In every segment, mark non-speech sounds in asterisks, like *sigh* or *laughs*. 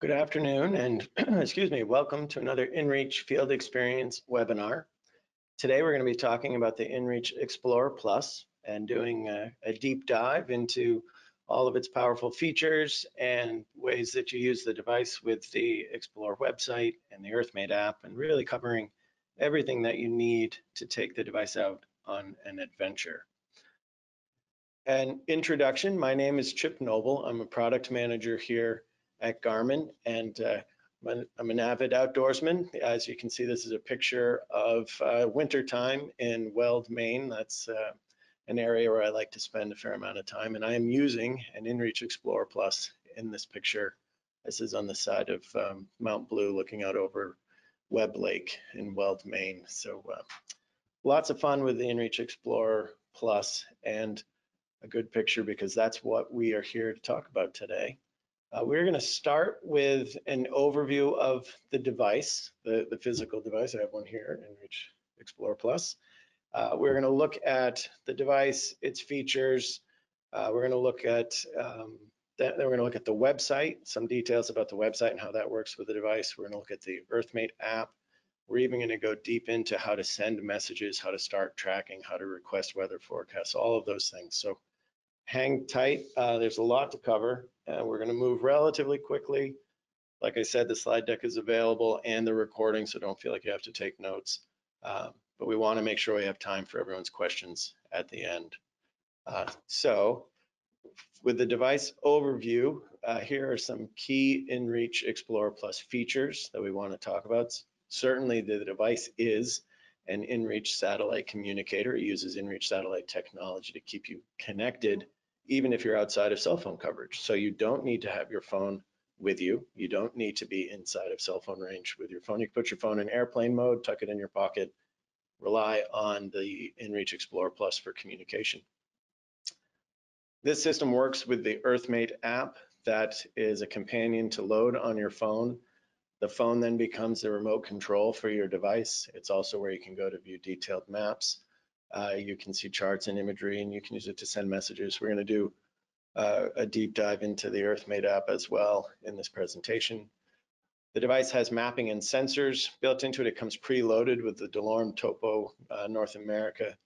Good afternoon and *clears throat* excuse me, welcome to another InReach Field Experience webinar. Today we're going to be talking about the InReach Explorer Plus and doing a, a, deep dive into all of its powerful features and ways that you use the device with the Explorer website and the EarthMate app and really covering everything that you need to take the device out on an adventure. An introduction, my name is Chip Noble. I'm a product manager here at Garmin and uh, I'm an avid outdoorsman. As you can see, this is a picture of uh, wintertime in Weld, Maine. That's uh, an area where I like to spend a fair amount of time. And I am using an InReach Explorer Plus in this picture. This is on the side of um, Mount Blue looking out over Webb Lake in Weld, Maine. So uh, lots of fun with the InReach Explorer Plus and a good picture because that's what we are here to talk about today. Uh, we're going to start with an overview of the device, the, the physical device. I have one here, InReach Explorer Plus. Uh, we're going to look at the device, its features. Uh, we're going to look at um, that. Then we're going to look at the website, some details about the website and how that works with the device. We're going to look at the EarthMate app. We're even going to go deep into how to send messages, how to start tracking, how to request weather forecasts, all of those things. So hang tight. Uh, there's a lot to cover. Uh, we're going to move relatively quickly. Like I said, the slide deck is available and the recording, so don't feel like you have to take notes. Uh, but we want to make sure we have time for everyone's questions at the end. Uh, so with the device overview, uh, here are some key InReach Explorer Plus features that we want to talk about. Certainly the device is an InReach satellite communicator. It uses InReach satellite technology to keep you connected even if you're outside of cell phone coverage. So you don't need to have your phone with you. You don't need to be inside of cell phone range with your phone. You can put your phone in airplane mode, tuck it in your pocket, rely on the InReach Explorer Plus for communication. This system works with the EarthMate app that is a companion to load on your phone. The phone then becomes the remote control for your device. It's also where you can go to view detailed maps. Uh, you can see charts and imagery and you can use it to send messages. We're going to do uh, a deep dive into the EarthMate app as well in this presentation. The device has mapping and sensors built into it. It comes preloaded with the DeLorme Topo uh, North America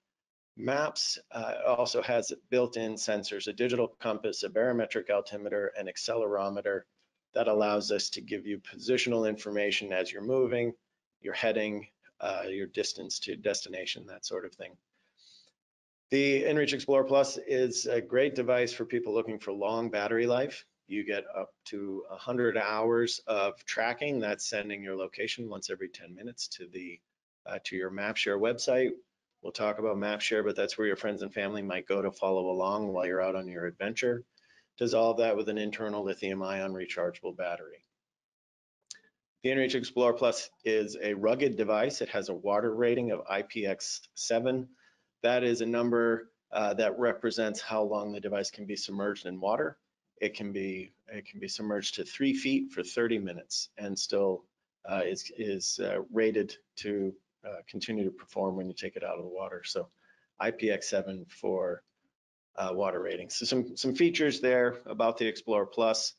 maps. Uh, it also has built-in sensors, a digital compass, a barometric altimeter, and accelerometer that allows us to give you positional information as you're moving, you're heading, uh, your distance to destination, that sort of thing. The InReach Explorer Plus is a great device for people looking for long battery life. You get up to 100 hours of tracking. That's sending your location once every 10 minutes to the uh, to your MapShare website. We'll talk about MapShare, but that's where your friends and family might go to follow along while you're out on your adventure. Does all that with an internal lithium-ion rechargeable battery. The InReach Explorer Plus is a rugged device. It has a water rating of IPX7 that is a number uh, that represents how long the device can be submerged in water. It can be it can be submerged to three feet for 30 minutes and still uh, is is uh, rated to uh, continue to perform when you take it out of the water. So IPX7 for uh, water ratings. So some some features there about the Explorer Plus.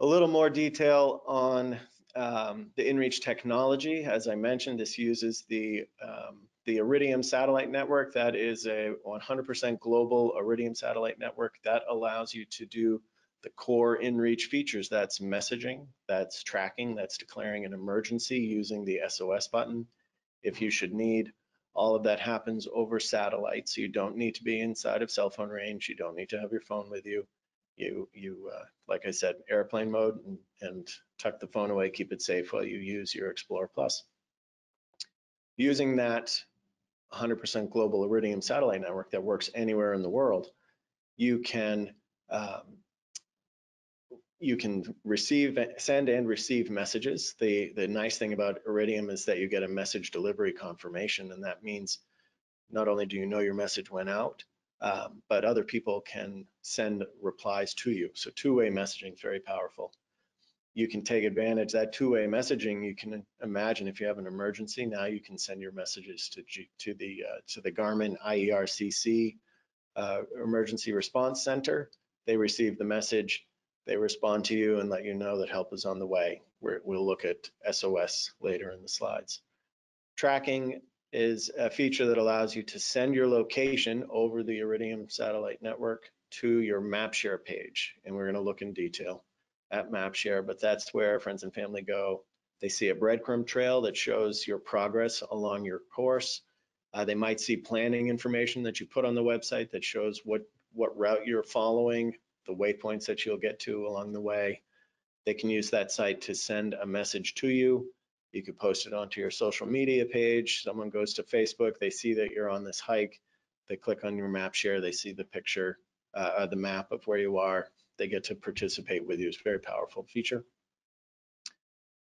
A little more detail on um, the InReach technology. As I mentioned, this uses the um, the Iridium satellite network. That is a 100% global Iridium satellite network that allows you to do the core InReach features. That's messaging, that's tracking, that's declaring an emergency using the SOS button. If you should need, all of that happens over satellite, so you don't need to be inside of cell phone range. You don't need to have your phone with you. You, you uh, like I said, airplane mode and, and tuck the phone away, keep it safe while you use your Explorer Plus. Using that 100% global Iridium satellite network that works anywhere in the world, you can um, you can receive, send and receive messages. The the nice thing about Iridium is that you get a message delivery confirmation, and that means not only do you know your message went out, um, but other people can send replies to you. So two-way messaging is very powerful you can take advantage that two-way messaging. You can imagine if you have an emergency, now you can send your messages to to the uh, to the Garmin IERCC uh, Emergency Response Center. They receive the message. they respond to you and let you know that help is on the way. We're, we'll look at SOS later in the slides. Tracking is a feature that allows you to send your location over the Iridium satellite network to your MapShare page. And we're gonna look in detail at MapShare, but that's where friends and family go. They see a breadcrumb trail that shows your progress along your course. Uh, they might see planning information that you put on the website that shows what, what route you're following, the waypoints that you'll get to along the way. They can use that site to send a message to you. You could post it onto your social media page. Someone goes to Facebook, they see that you're on this hike. They click on your map share, they see the picture, uh, the map of where you are. They get to participate with you. It's a very powerful feature.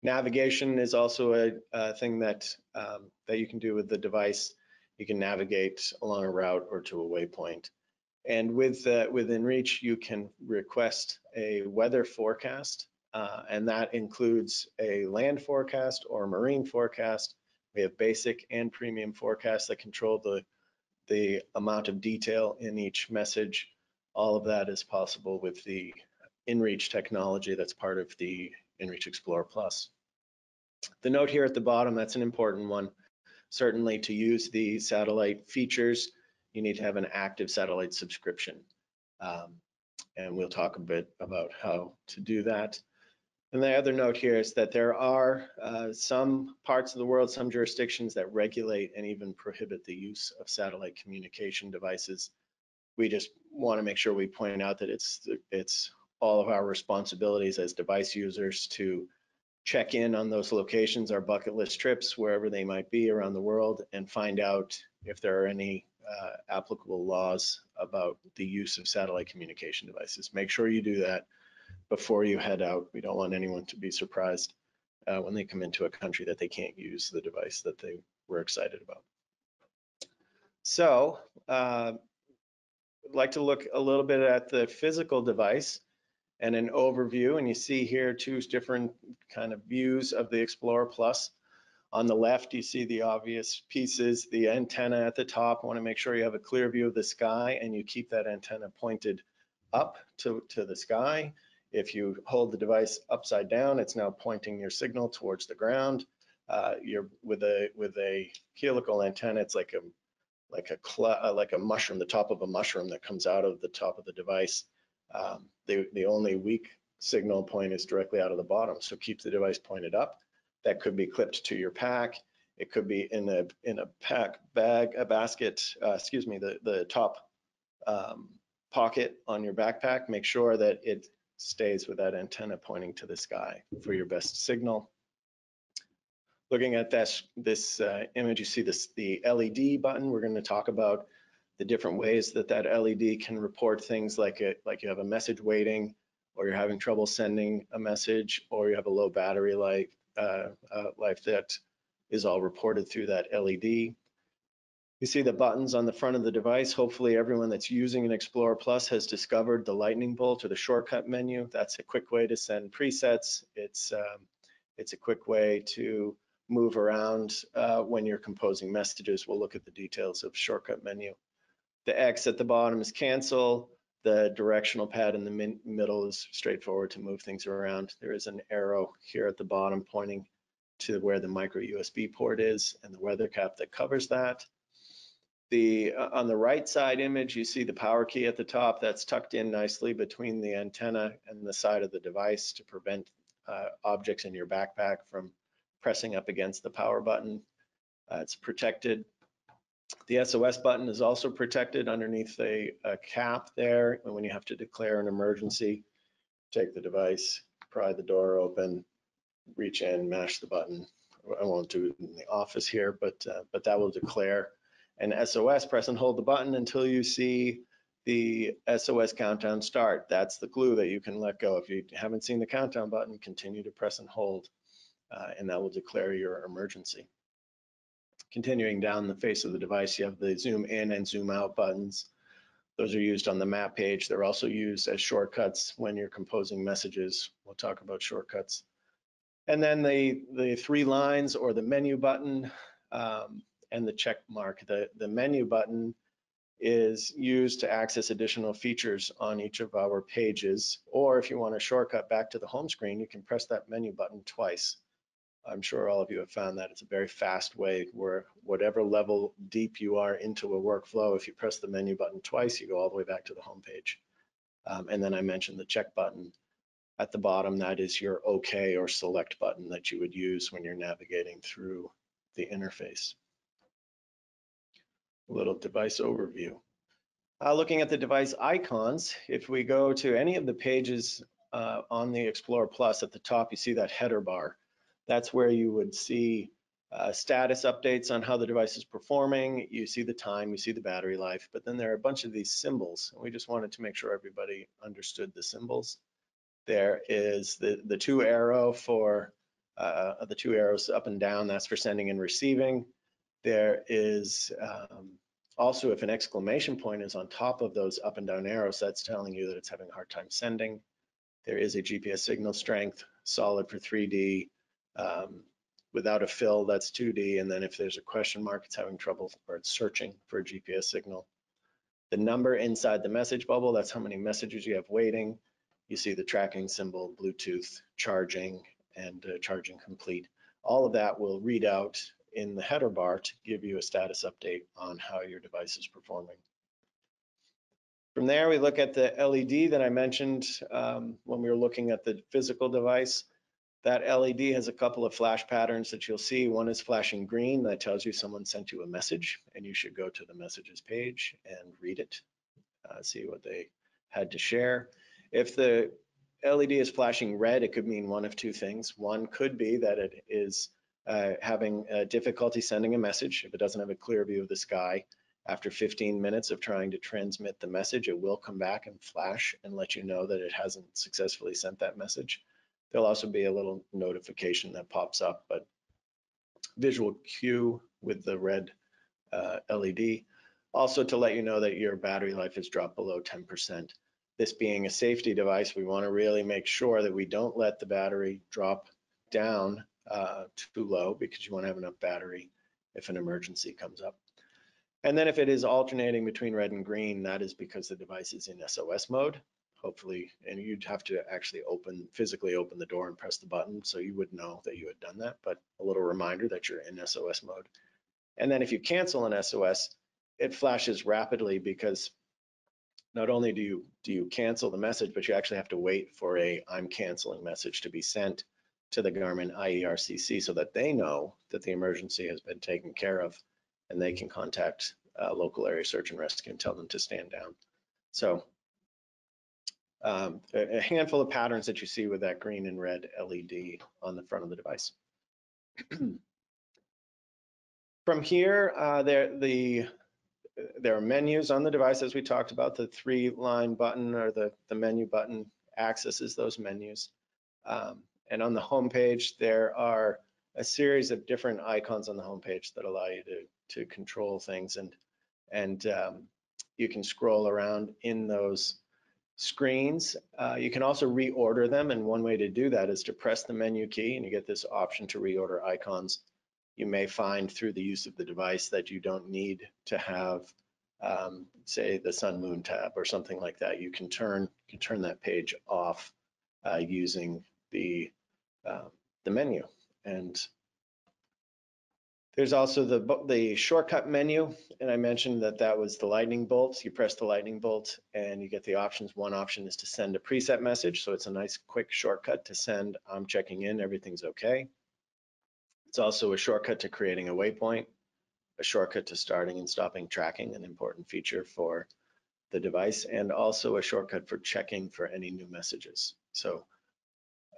Navigation is also a, a thing that um, that you can do with the device. You can navigate along a route or to a waypoint. And with uh, with you can request a weather forecast, uh, and that includes a land forecast or marine forecast. We have basic and premium forecasts that control the the amount of detail in each message. All of that is possible with the InReach technology that's part of the InReach Explorer Plus. The note here at the bottom, that's an important one. Certainly to use the satellite features, you need to have an active satellite subscription. Um, and we'll talk a bit about how to do that. And the other note here is that there are uh, some parts of the world, some jurisdictions that regulate and even prohibit the use of satellite communication devices. We just want to make sure we point out that it's it's all of our responsibilities as device users to check in on those locations, our bucket list trips, wherever they might be around the world, and find out if there are any uh, applicable laws about the use of satellite communication devices. Make sure you do that before you head out. We don't want anyone to be surprised uh, when they come into a country that they can't use the device that they were excited about. So uh, I'd like to look a little bit at the physical device and an overview. And you see here two different kind of views of the Explorer Plus. On the left, you see the obvious pieces, the antenna at the top. I want to make sure you have a clear view of the sky and you keep that antenna pointed up to, to the sky. If you hold the device upside down, it's now pointing your signal towards the ground. Uh, you're with a with a helical antenna, it's like a like a uh, like a mushroom, the top of a mushroom that comes out of the top of the device. Um, the the only weak signal point is directly out of the bottom, so keep the device pointed up. That could be clipped to your pack. It could be in a in a pack bag, a basket. Uh, excuse me, the the top um, pocket on your backpack. Make sure that it stays with that antenna pointing to the sky for your best signal. Looking at this, this uh, image, you see this, the LED button. We're going to talk about the different ways that that LED can report things like it, like you have a message waiting, or you're having trouble sending a message, or you have a low battery life, uh, uh, life that is all reported through that LED. You see the buttons on the front of the device. Hopefully everyone that's using an Explorer Plus has discovered the lightning bolt or the shortcut menu. That's a quick way to send presets. It's, um, it's a quick way to move around uh, when you're composing messages. We'll look at the details of shortcut menu. The X at the bottom is cancel. The directional pad in the middle is straightforward to move things around. There is an arrow here at the bottom pointing to where the micro USB port is and the weather cap that covers that. The uh, on the right side image, you see the power key at the top. That's tucked in nicely between the antenna and the side of the device to prevent uh, objects in your backpack from pressing up against the power button. Uh, it's protected. The SOS button is also protected underneath a, a cap there. And when you have to declare an emergency, take the device, pry the door open, reach in, mash the button. I won't do it in the office here, but uh, but that will declare an SOS, press and hold the button until you see the SOS countdown start. That's the clue that you can let go. If you haven't seen the countdown button, continue to press and hold, uh, and that will declare your emergency. Continuing down the face of the device, you have the zoom in and zoom out buttons. Those are used on the map page. They're also used as shortcuts when you're composing messages. We'll talk about shortcuts. And then the, the three lines or the menu button, um, and the check mark. The, the menu button is used to access additional features on each of our pages. Or if you want a shortcut back to the home screen, you can press that menu button twice. I'm sure all of you have found that it's a very fast way where whatever level deep you are into a workflow, if you press the menu button twice, you go all the way back to the home page. Um, and then I mentioned the check button at the bottom. That is your OK or select button that you would use when you're navigating through the interface. A little device overview. Uh, looking at the device icons, if we go to any of the pages uh, on the Explorer Plus at the top, you see that header bar. That's where you would see uh, status updates on how the device is performing. You see the time, you see the battery life, but then there are a bunch of these symbols. And we just wanted to make sure everybody understood the symbols. There is the, the two arrow for uh, the two arrows up and down, that's for sending and receiving. There is um, also if an exclamation point is on top of those up and down arrows, that's telling you that it's having a hard time sending. There is a GPS signal strength, solid for 3D. Um, without a fill, that's 2D. And then if there's a question mark, it's having trouble or it's searching for a GPS signal. The number inside the message bubble, that's how many messages you have waiting. You see the tracking symbol, Bluetooth, charging, and uh, charging complete. All of that will read out in the header bar to give you a status update on how your device is performing. From there, we look at the LED that I mentioned um, when we were looking at the physical device. That LED has a couple of flash patterns that you'll see. One is flashing green that tells you someone sent you a message and you should go to the messages page and read it, uh, see what they had to share. If the LED is flashing red, it could mean one of two things. One could be that it is uh, having difficulty sending a message. If it doesn't have a clear view of the sky, after 15 minutes of trying to transmit the message, it will come back and flash and let you know that it hasn't successfully sent that message. There'll also be a little notification that pops up, but visual cue with the red uh, LED. Also to let you know that your battery life has dropped below 10%. This being a safety device, we wanna really make sure that we don't let the battery drop down uh, too low because you want to have enough battery if an emergency comes up. And then if it is alternating between red and green, that is because the device is in SOS mode, hopefully, and you'd have to actually open, physically open the door and press the button so you would know that you had done that, but a little reminder that you're in SOS mode. And then if you cancel an SOS, it flashes rapidly because not only do you do you cancel the message, but you actually have to wait for a I'm canceling message to be sent to the Garmin IERCC so that they know that the emergency has been taken care of and they can contact uh, local area search and rescue and tell them to stand down. So um, a handful of patterns that you see with that green and red LED on the front of the device. *clears throat* From here, uh, there, the, there are menus on the device as we talked about. The three line button or the, the menu button accesses those menus. Um, and on the home page, there are a series of different icons on the home page that allow you to, to control things and, and um, you can scroll around in those screens. Uh, you can also reorder them and one way to do that is to press the menu key and you get this option to reorder icons. You may find through the use of the device that you don't need to have um, say the sun moon tab or something like that. You can turn, can turn that page off uh, using the uh, the menu. And there's also the, the shortcut menu, and I mentioned that that was the lightning bolt. You press the lightning bolt and you get the options. One option is to send a preset message, so it's a nice quick shortcut to send, I'm checking in, everything's okay. It's also a shortcut to creating a waypoint, a shortcut to starting and stopping tracking, an important feature for the device, and also a shortcut for checking for any new messages. So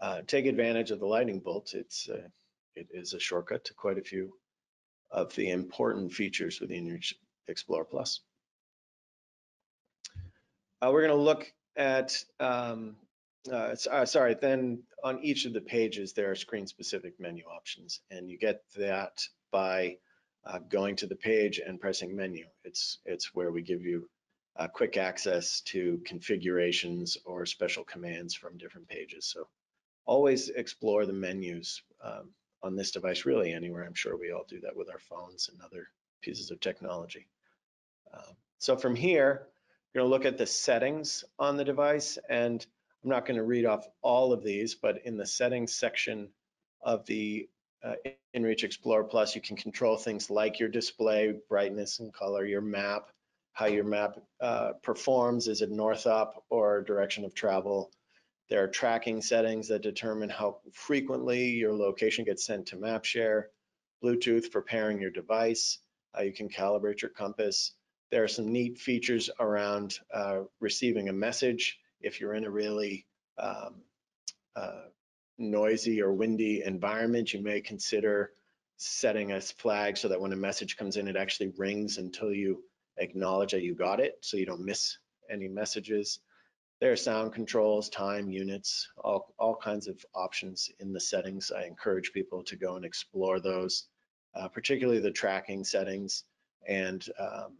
uh, take advantage of the lightning bolt. It's uh, it is a shortcut to quite a few of the important features within Explorer Plus. Uh, we're going to look at, um, uh, uh, sorry, then on each of the pages, there are screen specific menu options and you get that by uh, going to the page and pressing menu. It's, it's where we give you quick access to configurations or special commands from different pages. So always explore the menus um, on this device, really anywhere. I'm sure we all do that with our phones and other pieces of technology. Um, So from here, you're gonna look at the settings on the device and I'm not gonna read off all of these, but in the settings section of the uh, InReach Explorer Plus, you can control things like your display, brightness and color, your map, how your map uh, performs, is it north up or direction of travel. There are tracking settings that determine how frequently your location gets sent to MapShare, Bluetooth for pairing your device, uh, you can calibrate your compass. There are some neat features around uh, receiving a message if you're in a really um, uh, noisy or windy environment, you may consider setting a flag so that when a message comes in, it actually rings until you acknowledge that you got it so you don't miss any messages. There are sound controls, time, units, all, all kinds of options in the settings. I encourage people to go and explore those, uh, particularly the tracking settings and um,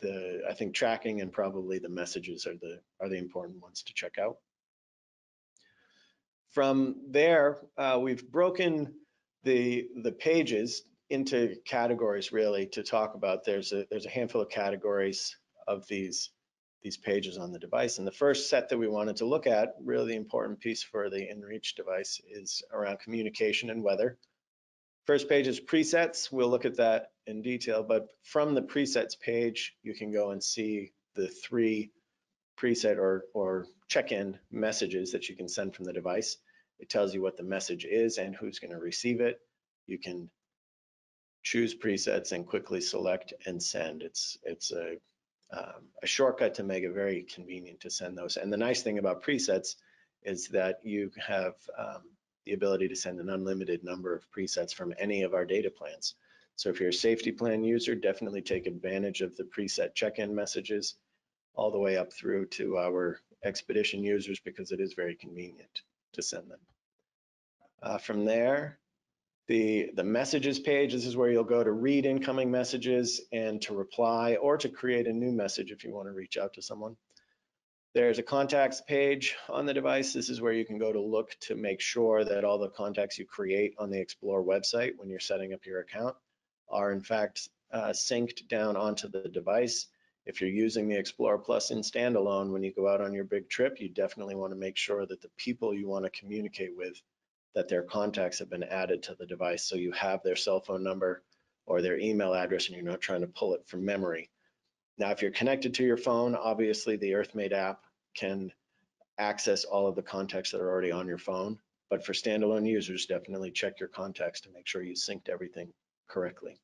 the, I think tracking and probably the messages are the, are the important ones to check out. From there, uh, we've broken the, the pages into categories really to talk about. There's a, there's a handful of categories of these, these pages on the device. And the first set that we wanted to look at, really the important piece for the InReach device is around communication and weather. First page is presets. We'll look at that in detail, but from the presets page, you can go and see the three preset or, or check-in messages that you can send from the device. It tells you what the message is and who's going to receive it. You can choose presets and quickly select and send. It's it's a um, a shortcut to make it very convenient to send those. And the nice thing about presets is that you have um, the ability to send an unlimited number of presets from any of our data plans. So if you're a safety plan user, definitely take advantage of the preset check-in messages all the way up through to our expedition users because it is very convenient to send them. Uh, from there, the, the messages page, this is where you'll go to read incoming messages and to reply or to create a new message if you want to reach out to someone. There's a contacts page on the device. This is where you can go to look to make sure that all the contacts you create on the Explore website when you're setting up your account are in fact uh, synced down onto the device if you're using the Explore Plus in standalone, when you go out on your big trip, you definitely want to make sure that the people you want to communicate with, that their contacts have been added to the device. So you have their cell phone number or their email address and you're not trying to pull it from memory. Now, if you're connected to your phone, obviously the EarthMate app can access all of the contacts that are already on your phone. But for standalone users, definitely check your contacts to make sure you synced everything correctly.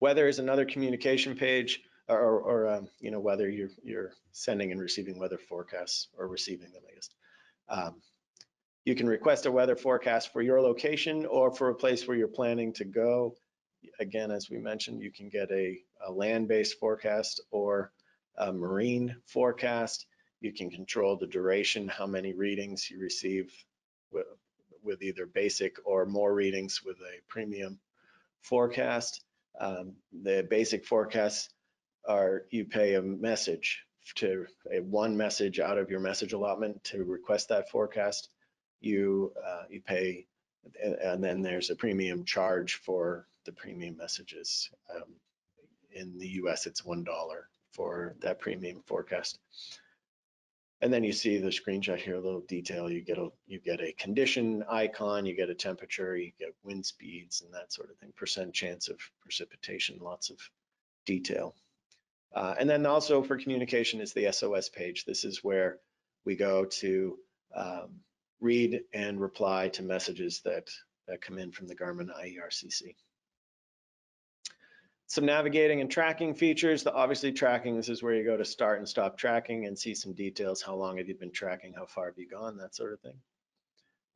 Weather is another communication page, or, or um, you know, whether you're, you're sending and receiving weather forecasts or receiving them, I guess. Um, you can request a weather forecast for your location or for a place where you're planning to go. Again, as we mentioned, you can get a, a land-based forecast or a marine forecast. You can control the duration, how many readings you receive with, with either basic or more readings with a premium forecast. Um, the basic forecasts are you pay a message to a one message out of your message allotment to request that forecast. You uh, you pay, and then there's a premium charge for the premium messages. Um, in the U.S., it's one dollar for that premium forecast. And then you see the screenshot here, a little detail. You get a you get a condition icon, you get a temperature, you get wind speeds and that sort of thing, percent chance of precipitation, lots of detail. Uh, and then also for communication is the SOS page. This is where we go to um, read and reply to messages that, that come in from the Garmin IERCC some navigating and tracking features. The obviously tracking, this is where you go to start and stop tracking and see some details. How long have you been tracking? How far have you gone? That sort of thing.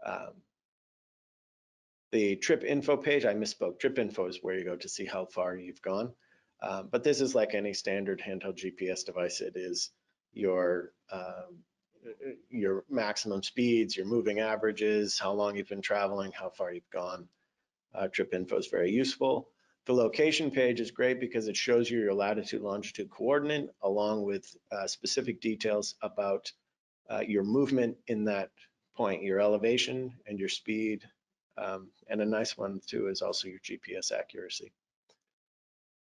Um, the trip info page, I misspoke. Trip info is where you go to see how far you've gone. Um, but this is like any standard handheld GPS device. It is your um, your maximum speeds, your moving averages, how long you've been traveling, how far you've gone. Uh, trip info is very useful. The location page is great because it shows you your latitude, longitude coordinate along with uh, specific details about uh, your movement in that point, your elevation and your speed. Um, and a nice one too is also your GPS accuracy.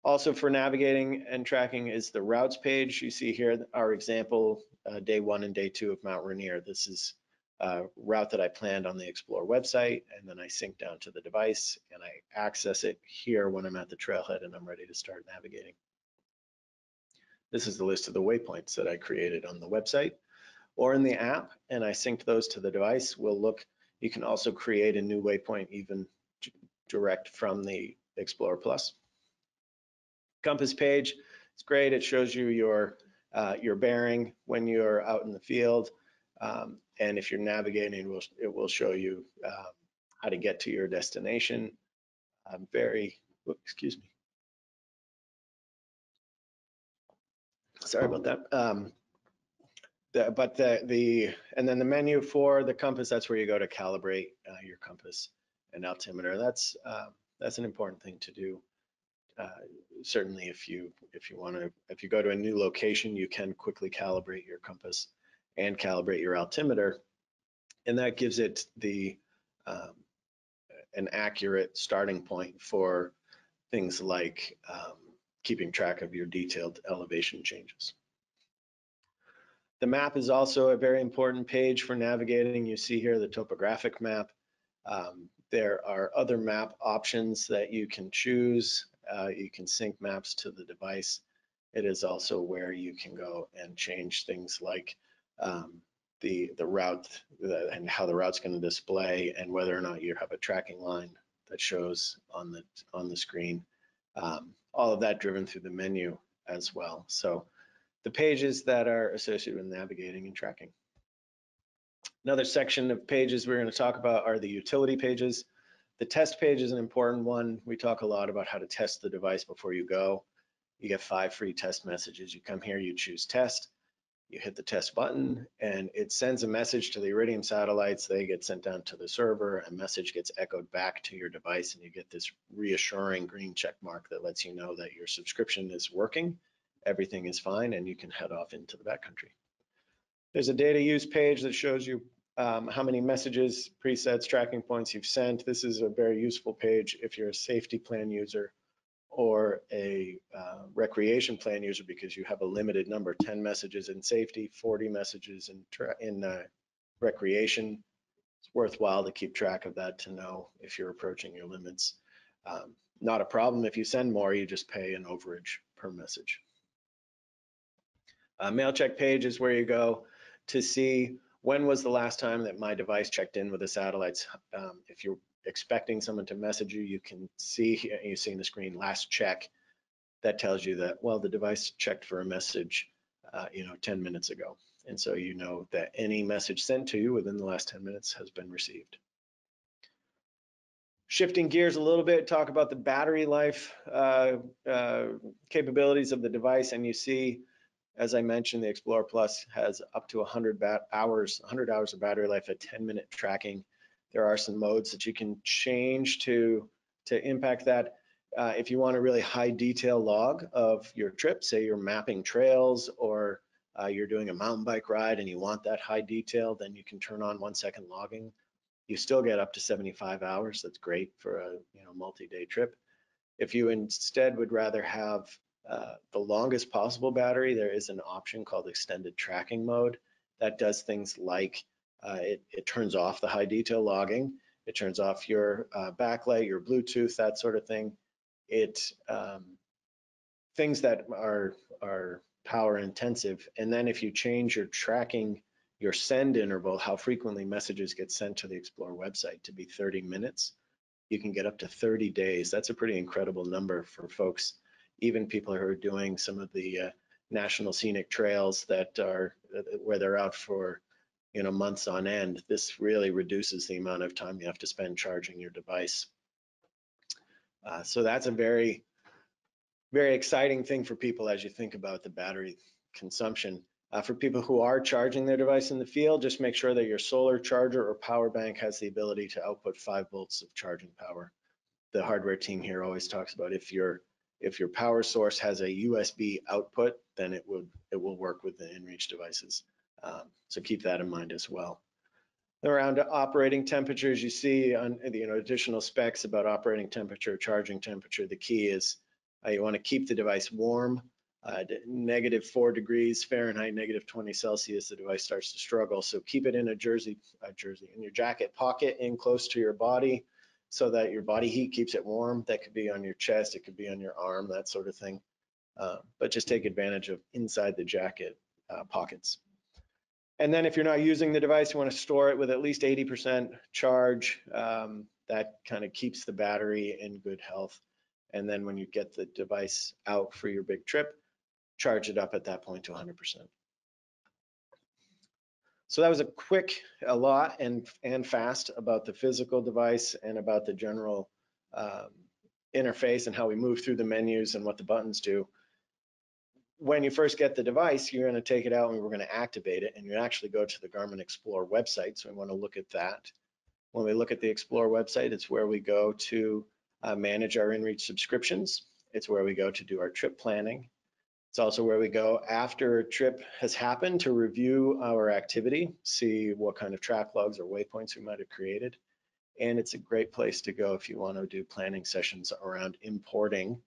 Also for navigating and tracking is the routes page. You see here our example, uh, day one and day two of Mount Rainier. This is a route that I planned on the Explore website, and then I sync down to the device and I access it here when I'm at the trailhead and I'm ready to start navigating. This is the list of the waypoints that I created on the website or in the app, and I synced those to the device. We'll look, you can also create a new waypoint even direct from the Explorer Plus. Compass page, it's great. It shows you your, uh, your bearing when you're out in the field. Um, and if you're navigating, it will, it will show you um, how to get to your destination. I'm very, excuse me. Sorry about that. Um, the, but the, the, and then the menu for the compass, that's where you go to calibrate uh, your compass and altimeter. That's, uh, that's an important thing to do. Uh, certainly if you, if you want to, if you go to a new location, you can quickly calibrate your compass and calibrate your altimeter. And that gives it the, um, an accurate starting point for things like um, keeping track of your detailed elevation changes. The map is also a very important page for navigating. You see here the topographic map. Um, there are other map options that you can choose. Uh, you can sync maps to the device. It is also where you can go and change things like um, the, the route the, and how the route's going to display and whether or not you have a tracking line that shows on the, on the screen. Um, all of that driven through the menu as well. So the pages that are associated with navigating and tracking. Another section of pages we're going to talk about are the utility pages. The test page is an important one. We talk a lot about how to test the device before you go. You get five free test messages. You come here, you choose test, you hit the test button, and it sends a message to the Iridium satellites. They get sent down to the server. A message gets echoed back to your device, and you get this reassuring green check mark that lets you know that your subscription is working everything is fine and you can head off into the backcountry. There's a data use page that shows you um, how many messages, presets, tracking points you've sent. This is a very useful page if you're a safety plan user or a uh, recreation plan user because you have a limited number, 10 messages in safety, 40 messages in, in uh, recreation. It's worthwhile to keep track of that to know if you're approaching your limits. Um, not a problem if you send more, you just pay an overage per message. Uh, mail check page is where you go to see when was the last time that my device checked in with the satellites. Um, if you're expecting someone to message you, you can see, *laughs* you see in the screen, last check. That tells you that, well, the device checked for a message, uh, you know, 10 minutes ago. And so you know that any message sent to you within the last 10 minutes has been received. Shifting gears a little bit, talk about the battery life uh, uh, capabilities of the device. And you see as I mentioned, the Explorer Plus has up to 100 hours, 100 hours of battery life at 10 minute tracking. There are some modes that you can change to, to impact that. Uh, if you want a really high detail log of your trip, say you're mapping trails or uh, you're doing a mountain bike ride and you want that high detail, then you can turn on one second logging. You still get up to 75 hours. That's great for a you know multi-day trip. If you instead would rather have uh, the longest possible battery, there is an option called extended tracking mode that does things like uh, it, it, turns off the high detail logging, it turns off your uh, backlight, your Bluetooth, that sort of thing. It um, things that are are power intensive, and then if you change your tracking, your send interval, how frequently messages get sent to the Explorer website to be 30 minutes, you can get up to 30 days. That's a pretty incredible number for folks even people who are doing some of the uh, national scenic trails that are uh, where they're out for you know months on end this really reduces the amount of time you have to spend charging your device. Uh, so that's a very very exciting thing for people as you think about the battery consumption. Uh, for people who are charging their device in the field just make sure that your solar charger or power bank has the ability to output five volts of charging power. The hardware team here always talks about if you're if your power source has a USB output, then it would it will work with the InReach devices. Um, so keep that in mind as well. Around operating temperatures, you see on the you know additional specs about operating temperature, charging temperature. The key is Uh, you want to keep the device warm. Uh, negative four degrees Fahrenheit, negative 20 Celsius, the device starts to struggle. So keep it in a jersey, a jersey, in your jacket pocket, in close to your body, so that your body heat keeps it warm. That could be on your chest, it could be on your arm, that sort of thing. Uh, but just take advantage of inside the jacket uh, pockets. And then if you're not using the device, you want to store it with at least 80% charge. Um, that kind of keeps the battery in good health. And then when you get the device out for your big trip, charge it up at that point to 100%. So that was a quick, a lot and, and fast about the physical device and about the general um, interface and how we move through the menus and what the buttons do when you first get the device, you're going to take it out and we're going to activate it. And you actually go to the Garmin Explore website. So we want to look at that. When we look at the Explore website, it's where we go to uh, manage our InReach subscriptions. It's where we go to do our trip planning. It's also where we go after a trip has happened to review our activity, see what kind of track logs or waypoints we might have created. And it's a great place to go if you want to do planning sessions around importing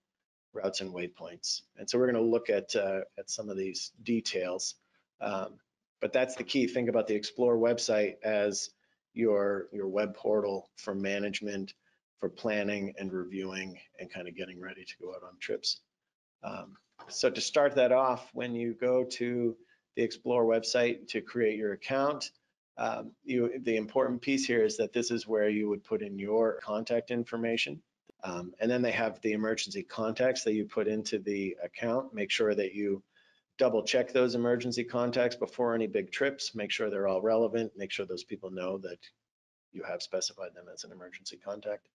routes and waypoints. And so we're going to look at, uh, at some of these details. Um, but that's the key. Think about the Explore website as your, your web portal for management, for planning and reviewing and kind of getting ready to go out on trips. Um, so to start that off, when you go to the Explore website to create your account, um, you, the important piece here is that this is where you would put in your contact information. Um, and then they have the emergency contacts that you put into the account. Make sure that you double check those emergency contacts before any big trips. Make sure they're all relevant. Make sure those people know that you have specified them as an emergency contact.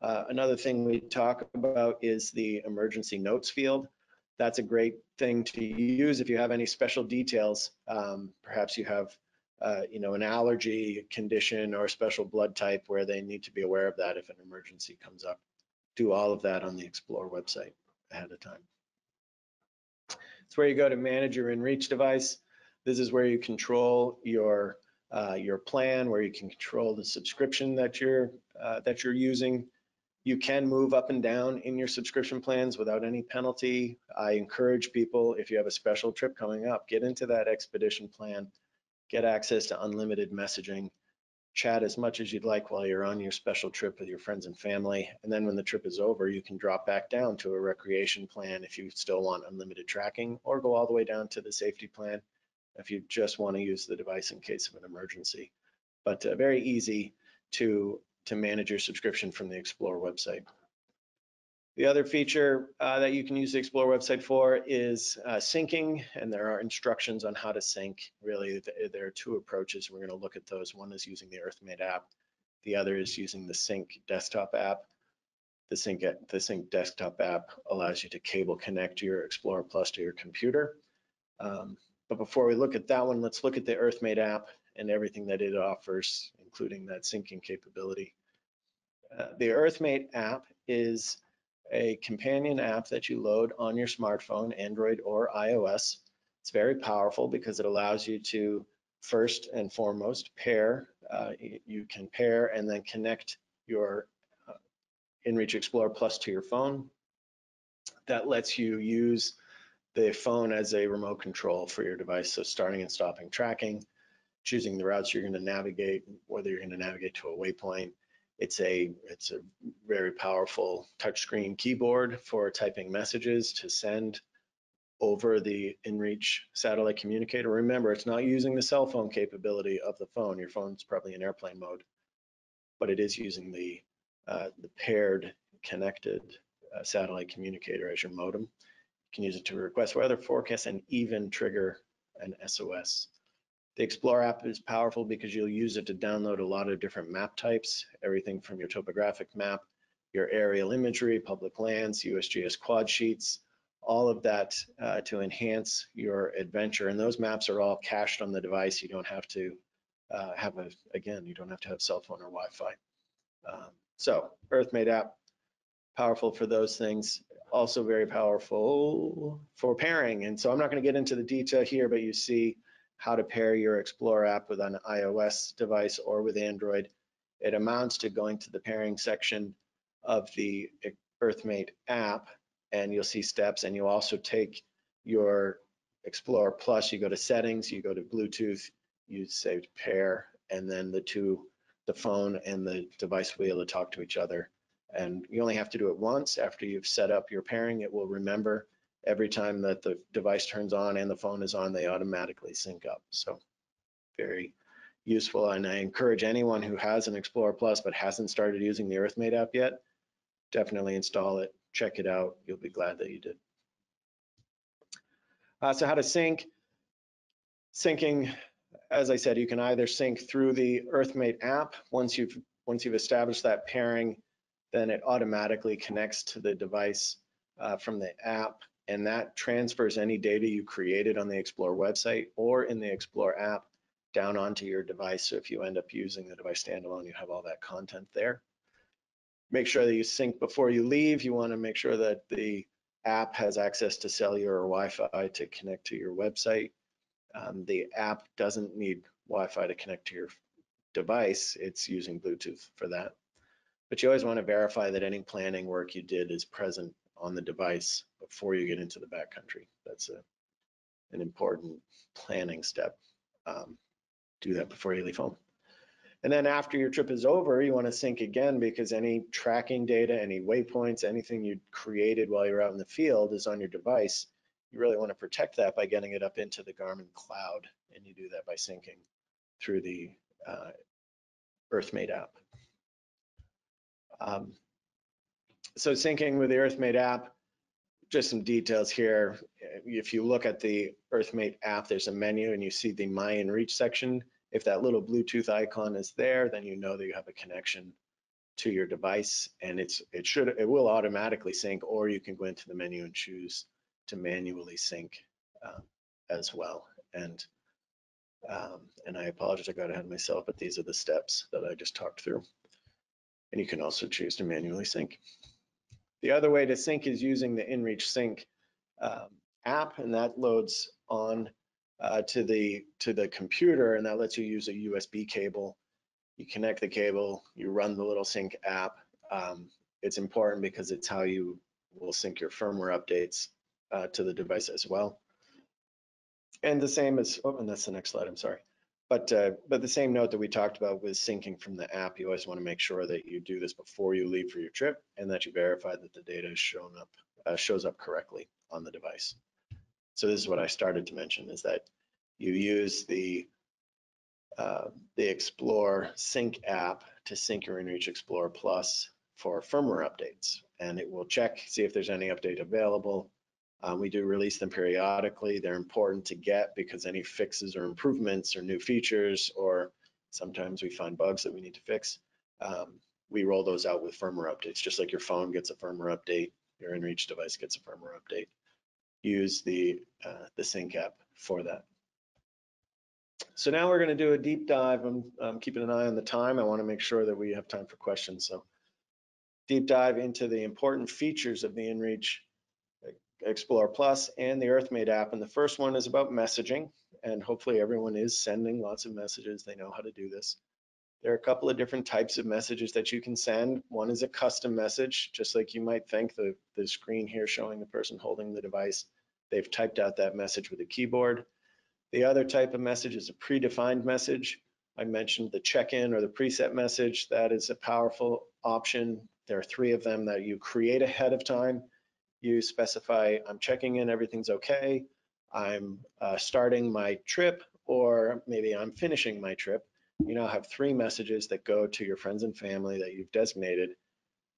Uh, another thing we talk about is the emergency notes field. That's a great thing to use if you have any special details. Um, perhaps you have uh, you know, an allergy condition or a special blood type where they need to be aware of that if an emergency comes up do all of that on the Explore website ahead of time. It's where you go to manage your InReach device. This is where you control your uh, your plan, where you can control the subscription that you're uh, that you're using. You can move up and down in your subscription plans without any penalty. I encourage people, if you have a special trip coming up, get into that expedition plan, get access to unlimited messaging, chat as much as you'd like while you're on your special trip with your friends and family. And then when the trip is over, you can drop back down to a recreation plan if you still want unlimited tracking or go all the way down to the safety plan if you just want to use the device in case of an emergency. But uh, very easy to, to manage your subscription from the Explore website. The other feature uh, that you can use the Explore website for is uh, syncing, and there are instructions on how to sync. Really, there are two approaches. We're going to look at those. One is using the EarthMate app. The other is using the Sync desktop app. The Sync, the Sync desktop app allows you to cable connect your Explorer Plus to your computer. Um, but before we look at that one, let's look at the EarthMate app and everything that it offers, including that syncing capability. Uh, the EarthMate app is a companion app that you load on your smartphone, Android or iOS. It's very powerful because it allows you to first and foremost pair. Uh, you can pair and then connect your uh, InReach Explorer Plus to your phone. That lets you use the phone as a remote control for your device. So starting and stopping tracking, choosing the routes you're going to navigate, whether you're going to navigate to a waypoint, it's a it's a very powerful touchscreen keyboard for typing messages to send over the InReach satellite communicator. Remember, it's not using the cell phone capability of the phone. Your phone's probably in airplane mode, but it is using the uh, the paired connected uh, satellite communicator as your modem. You can use it to request weather forecasts and even trigger an SOS. The Explore app is powerful because you'll use it to download a lot of different map types, everything from your topographic map, your aerial imagery, public lands, USGS quad sheets, all of that uh, to enhance your adventure. And those maps are all cached on the device. You don't have to uh, have a, again, you don't have to have cell phone or Wi-Fi. Um, so EarthMate app, powerful for those things. Also very powerful for pairing. And so I'm not gonna get into the detail here, but you see how to pair your Explorer app with an iOS device or with Android. It amounts to going to the pairing section of the EarthMate app and you'll see steps and you also take your Explorer Plus, you go to settings, you go to Bluetooth, you say pair, and then the two, the phone and the device will be able to talk to each other. And you only have to do it once. After you've set up your pairing, it will remember every time that the device turns on and the phone is on, they automatically sync up. So very useful. And I encourage anyone who has an Explorer Plus but hasn't started using the EarthMate app yet, definitely install it, check it out. You'll be glad that you did. Uh, so how to sync? Syncing, as I said, you can either sync through the EarthMate app. Once you've once you've established that pairing, then it automatically connects to the device uh, from the app, and that transfers any data you created on the Explore website or in the Explore app down onto your device. So if you end up using the device standalone, you have all that content there. Make sure that you sync before you leave. You want to make sure that the app has access to cellular or Wi-Fi to connect to your website. Um, the app doesn't need Wi-Fi to connect to your device. It's using Bluetooth for that. But you always want to verify that any planning work you did is present on the device before you get into the backcountry. That's a, an important planning step. Um, do that before you leave home. And then after your trip is over, you want to sync again because any tracking data, any waypoints, anything you created while you're out in the field is on your device. You really want to protect that by getting it up into the Garmin cloud. And you do that by syncing through the uh, EarthMate app. Um, so syncing with the EarthMate app, just some details here. If you look at the EarthMate app, there's a menu and you see the My inReach section. If that little Bluetooth icon is there, then you know that you have a connection to your device and it's it should it will automatically sync or you can go into the menu and choose to manually sync um, as well. And um, and I apologize, I got ahead of myself, but these are the steps that I just talked through. And you can also choose to manually sync. The other way to sync is using the InReach Sync um, app, and that loads on uh, to the to the computer, and that lets you use a USB cable. You connect the cable, you run the little sync app. Um, it's important because it's how you will sync your firmware updates uh, to the device as well. And the same as, oh, and that's the next slide, I'm sorry. But, uh, but the same note that we talked about with syncing from the app, you always want to make sure that you do this before you leave for your trip and that you verify that the data is shown up, uh, shows up correctly on the device. So this is what I started to mention is that you use the uh, the Explore Sync app to sync your InReach Explorer Plus for firmware updates, and it will check, see if there's any update available, um, we do release them periodically. They're important to get because any fixes or improvements or new features, or sometimes we find bugs that we need to fix, um, we roll those out with firmware updates, just like your phone gets a firmware update, your InReach device gets a firmware update. Use the, uh, the Sync app for that. So now we're going to do a deep dive. I'm, I'm keeping an eye on the time. I want to make sure that we have time for questions. So deep dive into the important features of the InReach Explorer Plus and the EarthMate app. And the first one is about messaging. And hopefully everyone is sending lots of messages. They know how to do this. There are a couple of different types of messages that you can send. One is a custom message, just like you might think the, the screen here showing the person holding the device. They've typed out that message with a keyboard. The other type of message is a predefined message. I mentioned the check-in or the preset message. That is a powerful option. There are three of them that you create ahead of time you specify I'm checking in, everything's okay, I'm uh, starting my trip, or maybe I'm finishing my trip. You now have three messages that go to your friends and family that you've designated.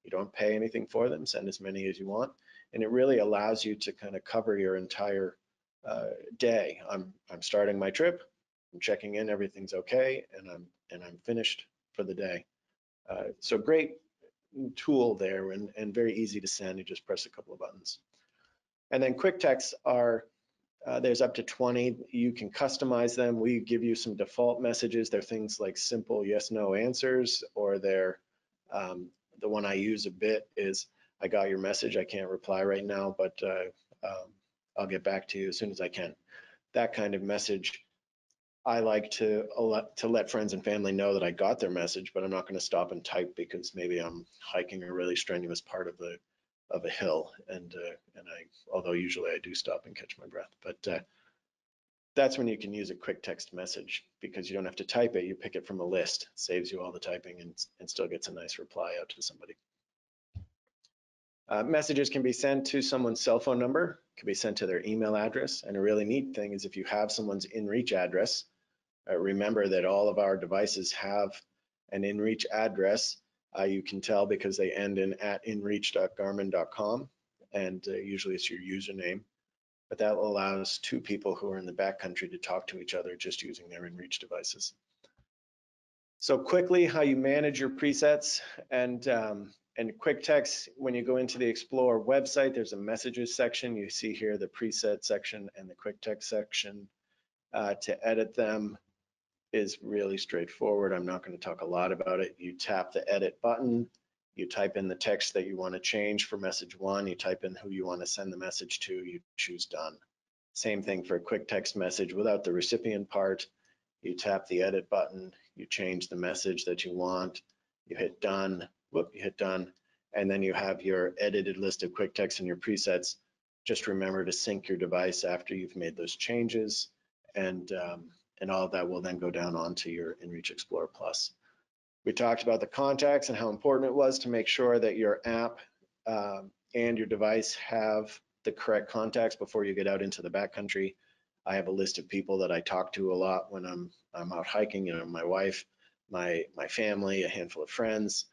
You don't pay anything for them, send as many as you want. And it really allows you to kind of cover your entire uh, day. I'm, I'm starting my trip, I'm checking in, everything's okay, and I'm, and I'm finished for the day. Uh, so great tool there and, and very easy to send. You just press a couple of buttons. And then quick texts are, uh, there's up to 20. You can customize them. We give you some default messages. They're things like simple yes, no answers, or they're, um, the one I use a bit is, I got your message. I can't reply right now, but uh, um, I'll get back to you as soon as I can. That kind of message I like to to let friends and family know that I got their message, but I'm not going to stop and type because maybe I'm hiking a really strenuous part of the of a hill. And, uh, and I, although usually I do stop and catch my breath, but uh, that's when you can use a quick text message because you don't have to type it. You pick it from a list, saves you all the typing and, and still gets a nice reply out to somebody. Uh, messages can be sent to someone's cell phone number, can be sent to their email address. And a really neat thing is if you have someone's in-reach address, uh, remember that all of our devices have an InReach address. Uh, you can tell because they end in at inreach.garmin.com and uh, usually it's your username. But that allows two people who are in the backcountry to talk to each other just using their InReach devices. So quickly, how you manage your presets and um, and quick text, when you go into the Explore website, there's a messages section. You see here the preset section and the quick text section. Uh, to edit them is really straightforward. I'm not going to talk a lot about it. You tap the edit button, you type in the text that you want to change for message one, you type in who you want to send the message to, you choose done. Same thing for a quick text message without the recipient part. You tap the edit button, you change the message that you want, you hit done, whoop, you hit done, and then you have your edited list of quick text and your presets. Just remember to sync your device after you've made those changes, and um, and all of that will then go down onto your InReach Explorer Plus. We talked about the contacts and how important it was to make sure that your app um, and your device have the correct contacts before you get out into the backcountry. I have a list of people that I talk to a lot when I'm I'm out hiking. You know, my wife, my my family, a handful of friends.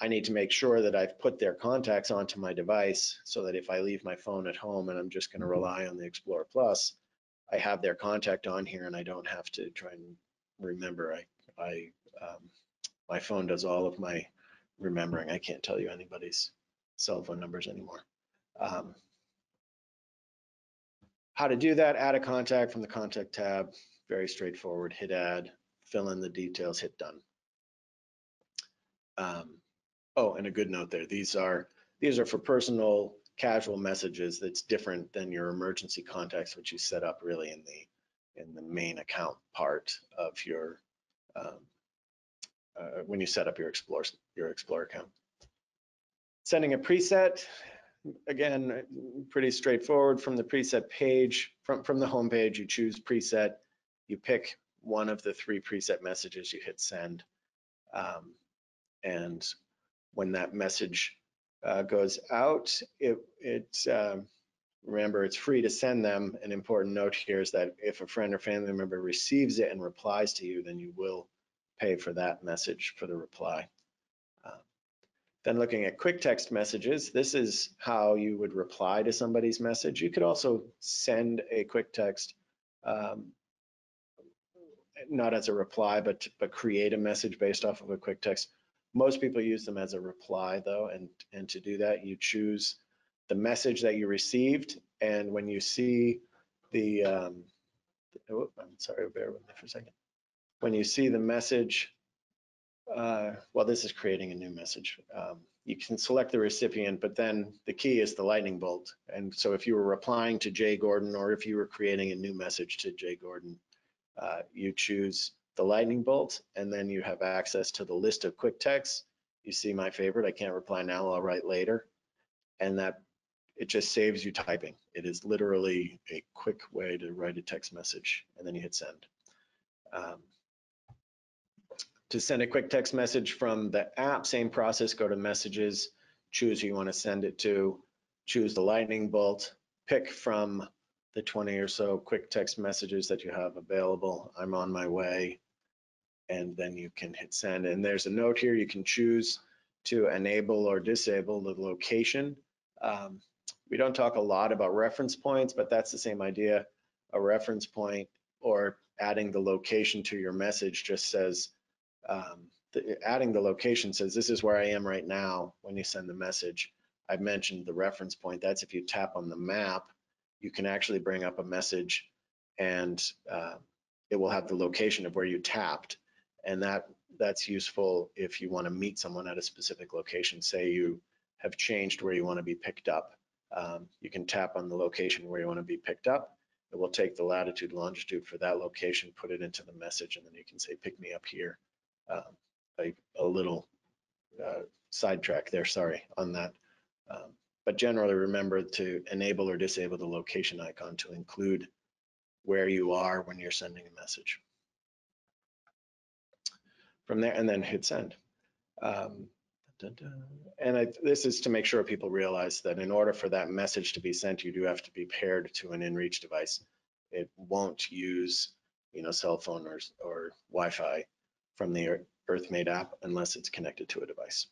I need to make sure that I've put their contacts onto my device so that if I leave my phone at home and I'm just going to Mm-hmm. rely on the Explorer Plus, I have their contact on here and I don't have to try and remember. I, I, um, my phone does all of my remembering. I can't tell you anybody's cell phone numbers anymore. Um, how to do that, add a contact from the contact tab, very straightforward, hit add, fill in the details, hit done. Um, oh, and a good note there, these are, these are for personal casual messages that's different than your emergency contacts, which you set up really in the, in the main account part of your, um, uh, when you set up your Explore, your Explorer account. Sending a preset, again, pretty straightforward from the preset page. From, from the home page, you choose preset, you pick one of the three preset messages, you hit send. Um, and when that message uh, goes out, it, it um, remember it's free to send them. An important note here is that if a friend or family member receives it and replies to you, then you will pay for that message for the reply. Uh, then looking at quick text messages, this is how you would reply to somebody's message. You could also send a quick text, um, not as a reply, but, but create a message based off of a quick text. Most people use them as a reply though, and, and to do that, you choose the message that you received. And when you see the, um, oh, I'm sorry, bear with me for a second. When you see the message, uh, well, this is creating a new message. Um, you can select the recipient, but then the key is the lightning bolt. And so if you were replying to Jay Gordon or if you were creating a new message to Jay Gordon, uh, you choose the lightning bolt and then you have access to the list of quick texts. You see my favorite, I can't reply now, I'll write later. And that, it just saves you typing. It is literally a quick way to write a text message and then you hit send. Um, to send a quick text message from the app, same process, go to messages, choose who you want to send it to, choose the lightning bolt, pick from the 20 or so quick text messages that you have available. I'm on my way. And then you can hit send. And there's a note here, you can choose to enable or disable the location. Um, we don't talk a lot about reference points, but that's the same idea. A reference point or adding the location to your message just says, um, the, adding the location says this is where I am right now when you send the message. I've mentioned the reference point. That's if you tap on the map, you can actually bring up a message and uh, it will have the location of where you tapped. And that that's useful if you want to meet someone at a specific location. Say you have changed where you want to be picked up. Um, you can tap on the location where you want to be picked up. It will take the latitude, longitude for that location, put it into the message, and then you can say, pick me up here um, a, a little uh, sidetrack there, sorry, on that. Um, but generally remember to enable or disable the location icon to include where you are when you're sending a message. From there, and then hit send. Um. And I, this is to make sure people realize that in order for that message to be sent, you do have to be paired to an inReach device. It won't use, you know, cell phone or, or Wi-Fi from the EarthMate app unless it's connected to a device.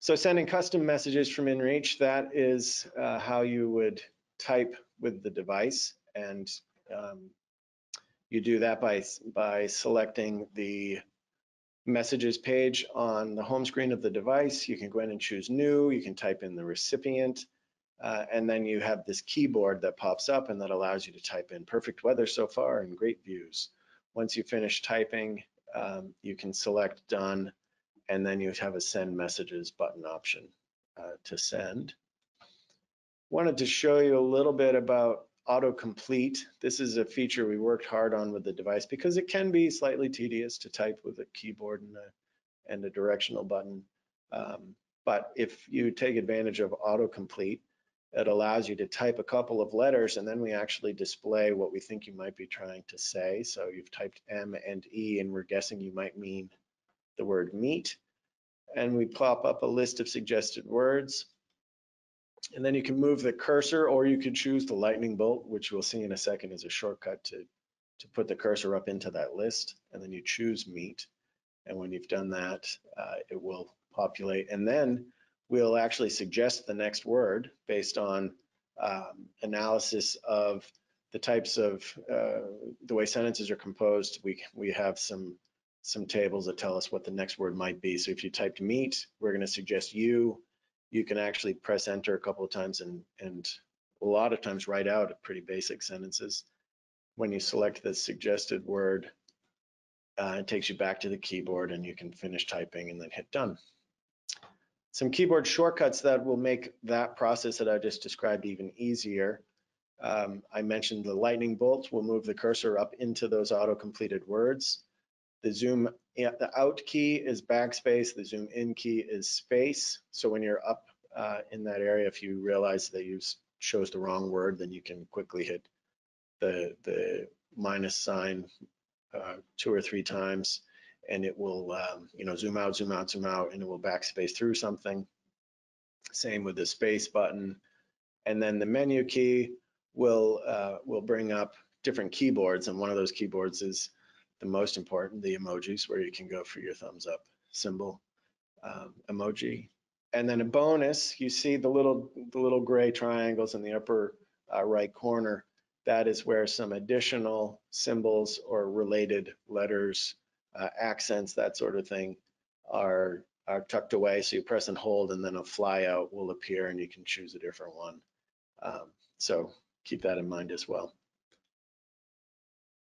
So sending custom messages from inReach, that is uh, how you would type with the device. And um, you do that by, by selecting the messages page on the home screen of the device. You can go in and choose new. You can type in the recipient. Uh, and then you have this keyboard that pops up and that allows you to type in perfect weather so far and great views. Once you finish typing, um, you can select done and then you have a send messages button option uh, to send. Wanted to show you a little bit about autocomplete. This is a feature we worked hard on with the device because it can be slightly tedious to type with a keyboard and a, and a directional button. Um, but if you take advantage of autocomplete, it allows you to type a couple of letters and then we actually display what we think you might be trying to say. So you've typed M and E and we're guessing you might mean the word meat. And we pop up a list of suggested words. And then you can move the cursor or you could choose the lightning bolt, which we'll see in a second is a shortcut to, to put the cursor up into that list. And then you choose meet. And when you've done that, uh, it will populate. And then we'll actually suggest the next word based on um, analysis of the types of, uh, the way sentences are composed. We, we have some, some tables that tell us what the next word might be. So if you typed meat, we're gonna suggest you you can actually press enter a couple of times and, and a lot of times write out pretty basic sentences. When you select the suggested word, uh, it takes you back to the keyboard and you can finish typing and then hit done. Some keyboard shortcuts that will make that process that I just described even easier. Um, I mentioned the lightning bolt will move the cursor up into those auto-completed words. The zoom the out key is backspace, the zoom in key is space. So when you're up uh, in that area, if you realize that you chose the wrong word, then you can quickly hit the, the minus sign uh, two or three times and it will, um, you know, zoom out, zoom out, zoom out, and it will backspace through something. Same with the space button. And then the menu key will, uh, will bring up different keyboards. And one of those keyboards is most important, the emojis, where you can go for your thumbs up symbol um, emoji. And then a bonus, you see the little the little gray triangles in the upper uh, right corner. That is where some additional symbols or related letters, uh, accents, that sort of thing are are tucked away. So you press and hold, and then a flyout will appear, and you can choose a different one. Um, so keep that in mind as well.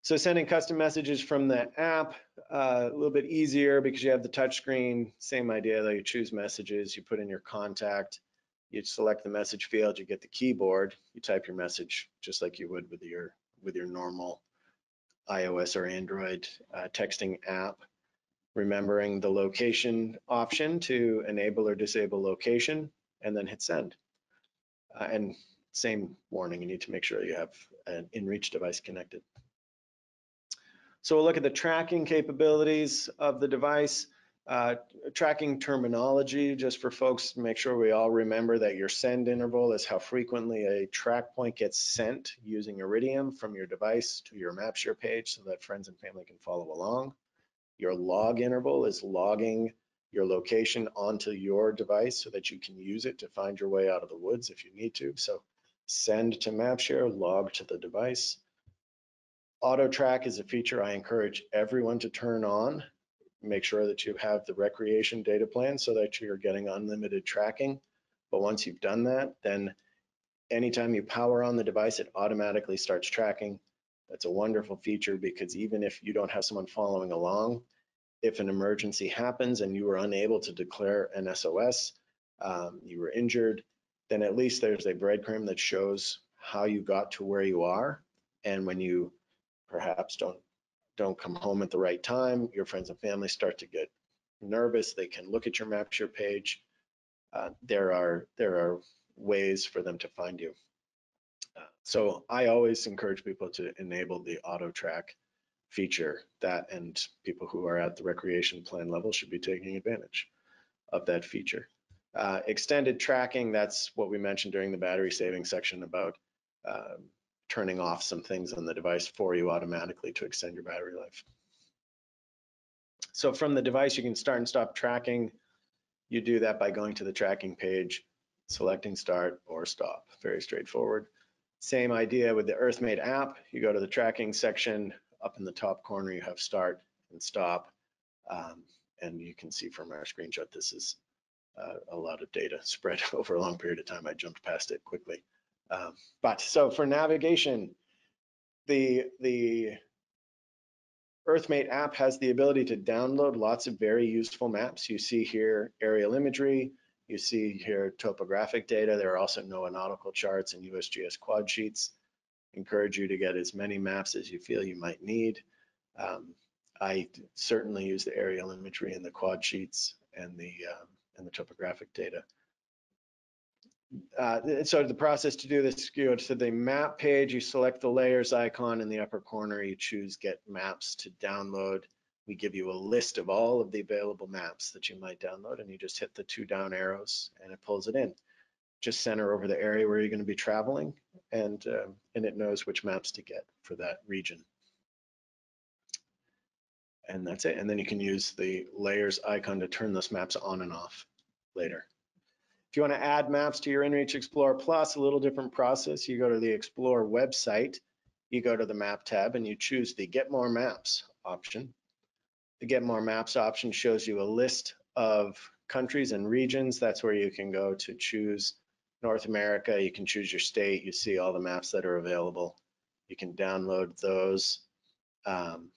So sending custom messages from the app, uh, a little bit easier because you have the touch screen, same idea though, you choose messages, you put in your contact, you select the message field, you get the keyboard, you type your message just like you would with your, with your normal iOS or Android uh, texting app. Remembering the location option to enable or disable location and then hit send. Uh, and same warning, you need to make sure you have an inReach device connected. So we'll look at the tracking capabilities of the device, uh, tracking terminology, just for folks to make sure we all remember that your send interval is how frequently a track point gets sent using Iridium from your device to your MapShare page so that friends and family can follow along. Your log interval is logging your location onto your device so that you can use it to find your way out of the woods if you need to. So send to MapShare, log to the device. Auto track is a feature I encourage everyone to turn on. Make sure that you have the recreation data plan so that you're getting unlimited tracking. But once you've done that, then anytime you power on the device, it automatically starts tracking. That's a wonderful feature because even if you don't have someone following along, if an emergency happens and you were unable to declare an SOS, um, you were injured, then at least there's a breadcrumb that shows how you got to where you are. And when you perhaps don't don't come home at the right time. Your friends and family start to get nervous. They can look at your MapShare page, uh, there are there are ways for them to find you. Uh, so I always encourage people to enable the auto track feature that and people who are at the recreation plan level should be taking advantage of that feature. Uh, extended tracking, that's what we mentioned during the battery saving section about uh, turning off some things on the device for you automatically to extend your battery life. So from the device, you can start and stop tracking. You do that by going to the tracking page, selecting start or stop. Very straightforward. Same idea with the EarthMate app. You go to the tracking section. Up in the top corner, you have start and stop. Um, and you can see from our screenshot, this is uh, a lot of data *laughs* spread over a long period of time. I jumped past it quickly. Um, but so for navigation, the, the EarthMate app has the ability to download lots of very useful maps. You see here aerial imagery, you see here topographic data. There are also NOAA nautical charts and USGS quad sheets. Encourage you to get as many maps as you feel you might need. Um, I certainly use the aerial imagery and the quad sheets and the um, and the topographic data. Uh, so the process to do this, you go to the map page, you select the layers icon in the upper corner, you choose get maps to download. We give you a list of all of the available maps that you might download and you just hit the two down arrows and it pulls it in. Just center over the area where you're gonna be traveling and, um, and it knows which maps to get for that region. And that's it. And then you can use the layers icon to turn those maps on and off later. If you want to add maps to your InReach Explorer Plus, a little different process. You go to the Explorer website, you go to the map tab and you choose the Get More Maps option. The Get More Maps option shows you a list of countries and regions. That's where you can go to choose North America. You can choose your state. You see all the maps that are available. You can download those. Um,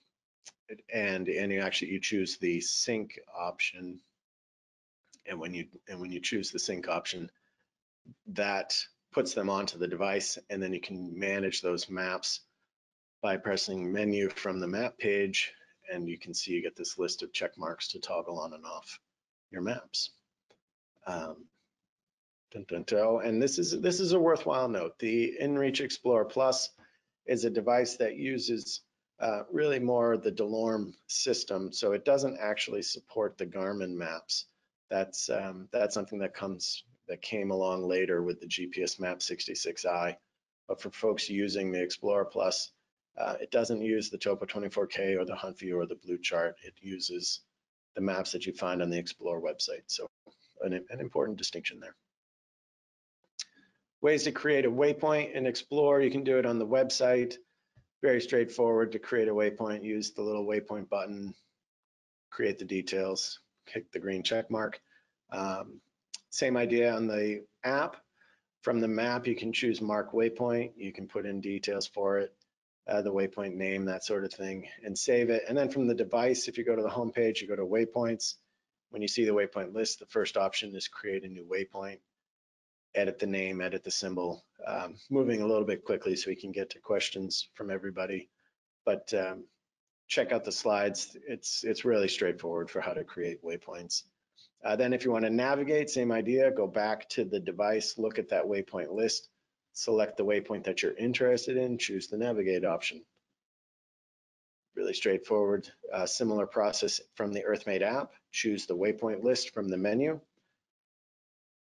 and, and you actually, you choose the sync option and when you and when you choose the sync option, that puts them onto the device, and then you can manage those maps by pressing menu from the map page, and you can see you get this list of check marks to toggle on and off your maps. Um, dun, dun, dun. Oh, and this is this is a worthwhile note. The InReach Explorer Plus is a device that uses uh, really more the DeLorme system, so it doesn't actually support the Garmin maps that's um, that's something that comes that came along later with the GPSMAP 66i. But for folks using the Explorer Plus, uh, it doesn't use the Topo 24K or the Hunt HuntView or the BlueChart. It uses the maps that you find on the Explorer website. So an, an important distinction there. Ways to create a waypoint in Explorer, you can do it on the website. Very straightforward to create a waypoint, use the little waypoint button, create the details, click the green check mark. Um, same idea on the app. From the map, you can choose mark waypoint. You can put in details for it, uh, the waypoint name, that sort of thing, and save it. And then from the device, if you go to the home page, you go to waypoints. When you see the waypoint list, the first option is create a new waypoint. Edit the name, edit the symbol. Um, moving a little bit quickly so we can get to questions from everybody. But um, check out the slides. It's, it's really straightforward for how to create waypoints. Uh, then if you want to navigate, same idea, go back to the device, look at that waypoint list, select the waypoint that you're interested in, choose the navigate option. Really straightforward, uh, similar process from the EarthMate app, choose the waypoint list from the menu,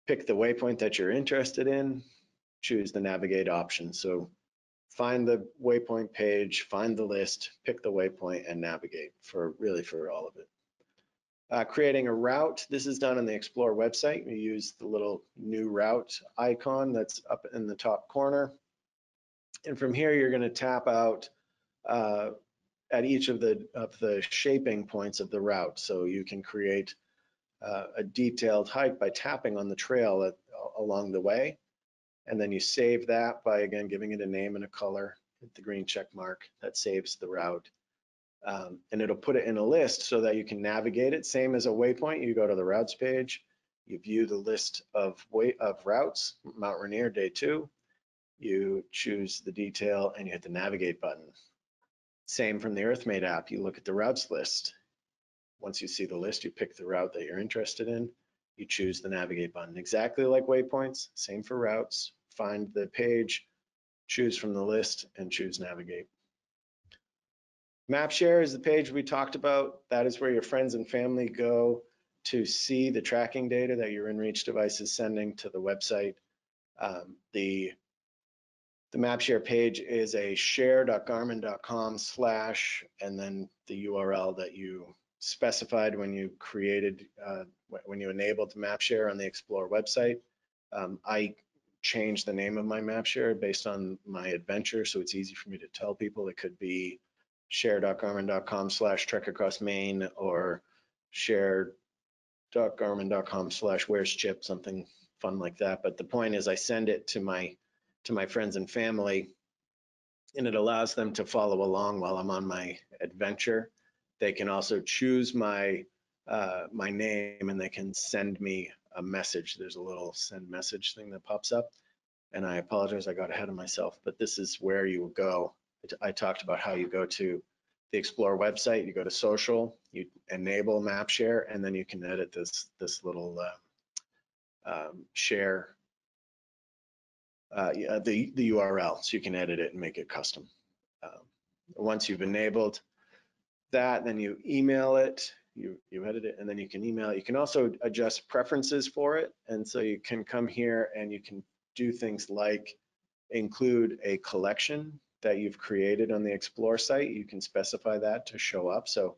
pick the waypoint that you're interested in, choose the navigate option. So find the waypoint page, find the list, pick the waypoint and navigate for really for all of it. Uh, creating a route, this is done on the Explore website. We use the little new route icon that's up in the top corner. And from here, you're gonna tap out uh, at each of the, of the shaping points of the route. So you can create uh, a detailed hike by tapping on the trail at, along the way. And then you save that by, again, giving it a name and a color, hit the green check mark, that saves the route. Um, and it'll put it in a list so that you can navigate it. Same as a waypoint, you go to the routes page, you view the list of way of routes, Mount Rainier day two, you choose the detail and you hit the navigate button. Same from the EarthMate app, you look at the routes list. Once you see the list, you pick the route that you're interested in, you choose the navigate button. Exactly like waypoints, same for routes. Find the page, choose from the list and choose navigate. Map share is the page we talked about. That is where your friends and family go to see the tracking data that your InReach device is sending to the website. Um, the the map share page is a share.garmin.com slash and then the URL that you specified when you created, uh, when you enabled the map share on the Explore website. Um, I changed the name of my map share based on my adventure, so it's easy for me to tell people. It could be share.garmin.com slash trek across Maine or share.garmin.com slash where's chip, something fun like that. But the point is I send it to my to my friends and family and it allows them to follow along while I'm on my adventure. They can also choose my uh, my name and they can send me a message. There's a little send message thing that pops up. And I apologize, I got ahead of myself, but this is where you will go. I talked about how you go to the Explore website, you go to social, you enable map share, and then you can edit this this little uh, um, share uh, the, the URL, so you can edit it and make it custom. Um, once you've enabled that, then you email it, you, you edit it, and then you can email it. You can also adjust preferences for it, and so you can come here and you can do things like include a collection that you've created on the Explore site. You can specify that to show up. So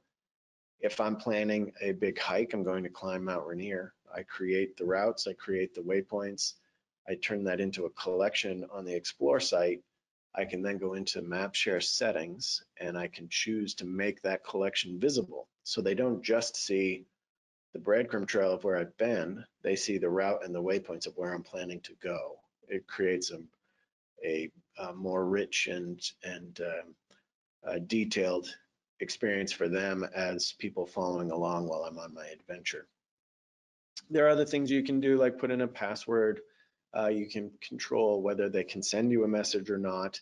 if I'm planning a big hike, I'm going to climb Mount Rainier, I create the routes, I create the waypoints, I turn that into a collection on the Explore site, I can then go into map share settings and I can choose to make that collection visible. So they don't just see the breadcrumb trail of where I've been, they see the route and the waypoints of where I'm planning to go. It creates a, a, a more rich and, and um, detailed experience for them as people following along while I'm on my adventure. There are other things you can do like put in a password, uh, you can control whether they can send you a message or not.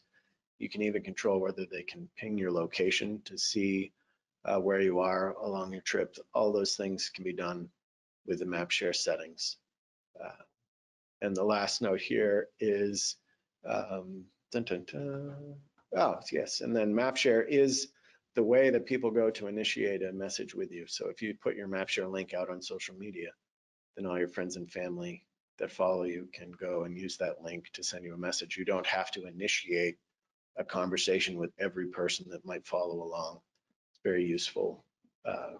You can even control whether they can ping your location to see uh, where you are along your trip. All those things can be done with the map share settings. Uh, and the last note here is, um, dun, dun, dun. oh yes, and then map share is the way that people go to initiate a message with you. So if you put your map share link out on social media, then all your friends and family that follow you can go and use that link to send you a message. You don't have to initiate a conversation with every person that might follow along. It's a very useful uh,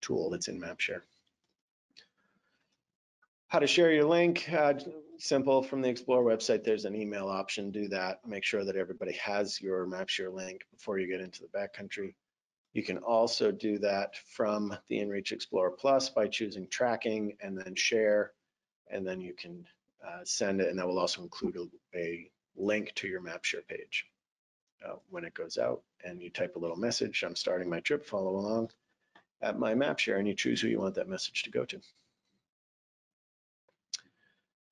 tool that's in MapShare. How to share your link, uh, simple from the Explore website, there's an email option, do that. Make sure that everybody has your MapShare link before you get into the backcountry. You can also do that from the InReach Explorer Plus by choosing tracking and then share and then you can uh, send it and that will also include a, a link to your MapShare page uh, when it goes out and you type a little message, I'm starting my trip, follow along at my MapShare and you choose who you want that message to go to.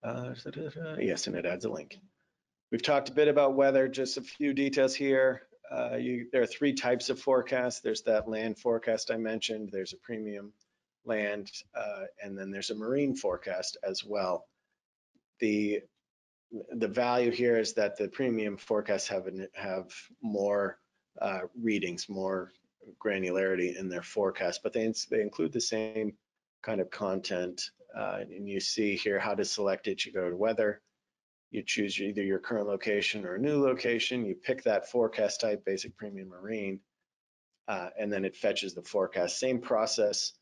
Uh, yes, and it adds a link. We've talked a bit about weather, just a few details here. Uh, you, there are three types of forecasts. There's that land forecast I mentioned. There's a premium land, uh, and then there's a marine forecast as well. The the value here is that the premium forecasts have have more uh, readings, more granularity in their forecast, but they they include the same kind of content. Uh, and you see here how to select it. You go to weather, you choose either your current location or a new location. You pick that forecast type, basic premium marine, uh, and then it fetches the forecast. Same process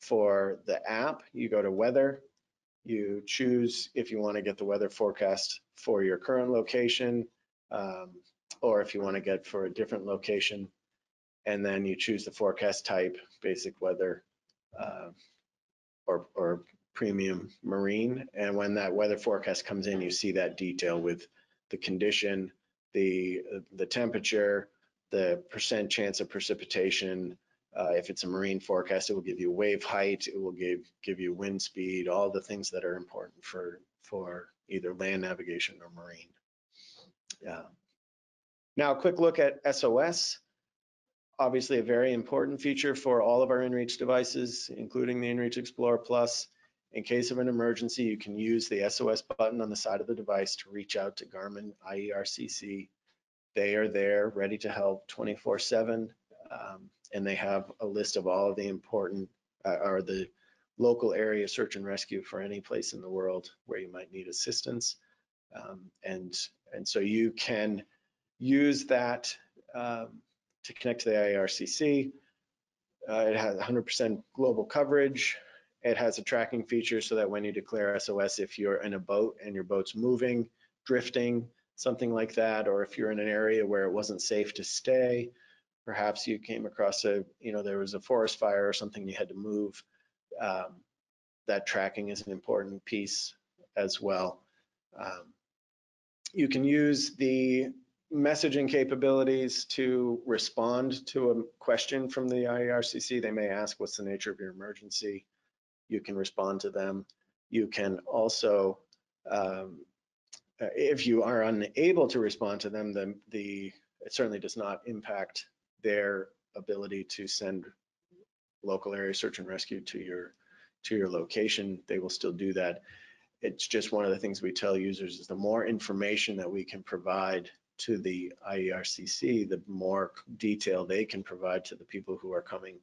for the app, you go to weather, you choose if you want to get the weather forecast for your current location, um, or if you want to get for a different location, and then you choose the forecast type, basic weather, uh, or, or premium marine. And when that weather forecast comes in, you see that detail with the condition, the, the temperature, the percent chance of precipitation, uh, if it's a marine forecast, it will give you wave height, it will give give you wind speed, all the things that are important for for either land navigation or marine. Now, a quick look at SOS. Obviously, a very important feature for all of our InReach devices, including the InReach Explorer Plus. In case of an emergency, you can use the SOS button on the side of the device to reach out to Garmin IERCC. They are there, ready to help 24 seven. Um, and they have a list of all of the important, uh, or the local area search and rescue for any place in the world where you might need assistance. Um, and, and so you can use that um, to connect to the IERCC. Uh, it has 100% global coverage. It has a tracking feature so that when you declare SOS, if you're in a boat and your boat's moving, drifting, something like that, or if you're in an area where it wasn't safe to stay, perhaps you came across a, you know, there was a forest fire or something you had to move, um, that tracking is an important piece as well. Um, you can use the messaging capabilities to respond to a question from the IERCC. They may ask, what's the nature of your emergency? You can respond to them. You can also, um, if you are unable to respond to them, then the, it certainly does not impact their ability to send local area search and rescue to your to your location. They will still do that. It's just one of the things we tell users is the more information that we can provide to the IERCC, the more detail they can provide to the people who are coming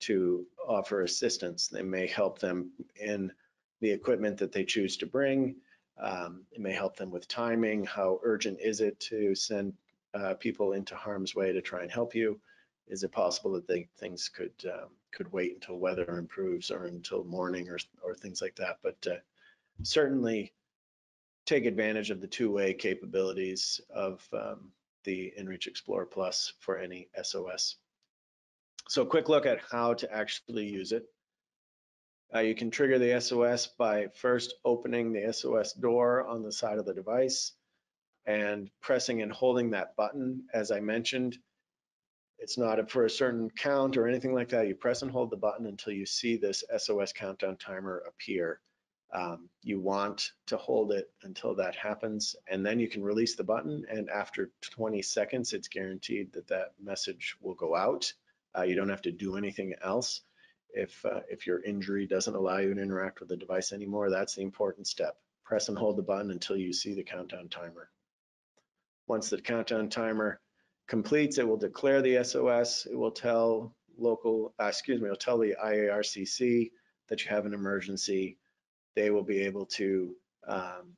to offer assistance. They may help them in the equipment that they choose to bring. Um, it may help them with timing. How urgent is it to send uh, people into harm's way to try and help you? Is it possible that they, things could um, could wait until weather improves or until morning or or things like that? But uh, certainly take advantage of the two-way capabilities of um, the InReach Explorer Plus for any SOS. So a quick look at how to actually use it. Uh, you can trigger the SOS by first opening the SOS door on the side of the device and pressing and holding that button. As I mentioned, it's not for a certain count or anything like that. You press and hold the button until you see this SOS countdown timer appear. Um, you want to hold it until that happens, and then you can release the button. And after 20 seconds, it's guaranteed that that message will go out. Uh, you don't have to do anything else. If, uh, if your injury doesn't allow you to interact with the device anymore, that's the important step. Press and hold the button until you see the countdown timer. Once the countdown timer completes, it will declare the SOS. It will tell local, uh, excuse me, it'll tell the IERCC that you have an emergency they will be able to um,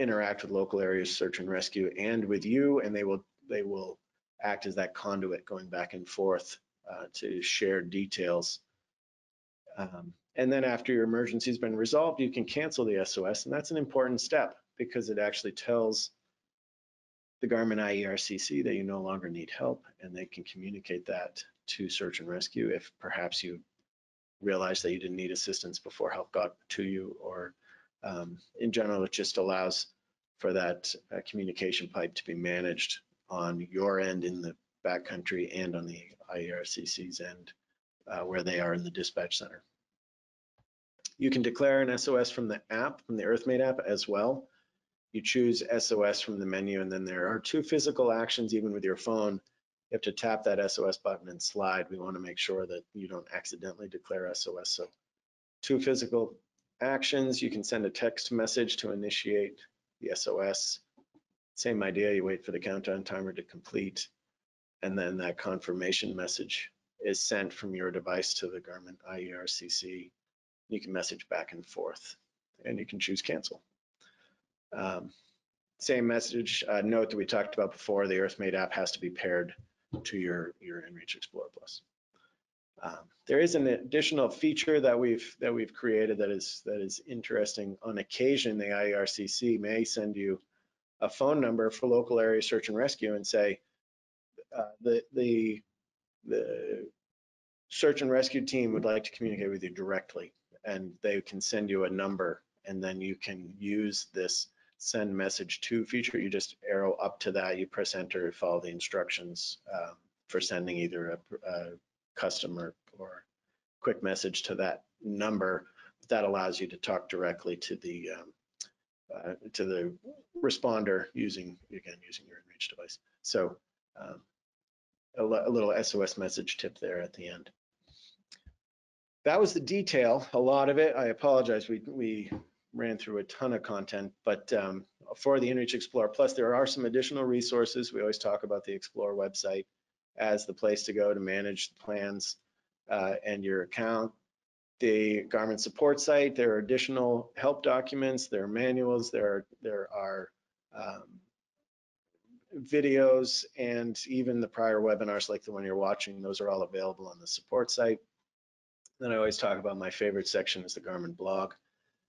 interact with local areas search and rescue and with you, and they will they will act as that conduit going back and forth uh, to share details. Um, and then after your emergency has been resolved, you can cancel the SOS, and that's an important step because it actually tells the Garmin IERCC that you no longer need help, and they can communicate that to search and rescue if perhaps you realize that you didn't need assistance before help got to you, or um, in general, it just allows for that uh, communication pipe to be managed on your end in the backcountry and on the IERCC's end uh, where they are in the dispatch center. You can declare an SOS from the app, from the EarthMate app as well. You choose SOS from the menu and then there are two physical actions even with your phone you have to tap that SOS button and slide. We want to make sure that you don't accidentally declare SOS. So two physical actions, you can send a text message to initiate the SOS. Same idea, you wait for the countdown timer to complete, and then that confirmation message is sent from your device to the Garmin IERCC. You can message back and forth, and you can choose cancel. Um, same message, uh, note that we talked about before, the EarthMate app has to be paired to your, your InReach Explorer Plus. Um, there is an additional feature that we've that we've created that is that is interesting. On occasion, the IERCC may send you a phone number for local area search and rescue and say uh, the the the search and rescue team would like to communicate with you directly, and they can send you a number, and then you can use this send message to feature, you just arrow up to that, you press enter, follow the instructions um, for sending either a, a customer or quick message to that number. That allows you to talk directly to the um, uh, to the responder using again using your InReach device. So um, a, a, little SOS message tip there at the end. that was the detail, a lot of it. I apologize, we, we ran through a ton of content, but um, for the InReach Explorer Plus, there are some additional resources. We always talk about the Explorer website as the place to go to manage plans uh, and your account. The Garmin support site, there are additional help documents, there are manuals, there are, there are um, videos, and even the prior webinars like the one you're watching, those are all available on the support site. Then I always talk about my favorite section is the Garmin blog.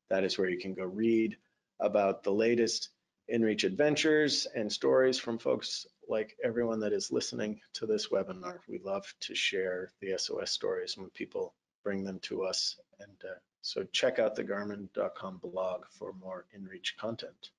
That is where you can go read about the latest InReach adventures and stories from folks like everyone that is listening to this webinar. We love to share the SOS stories when people bring them to us. And uh, so check out the garmin.com blog for more InReach content.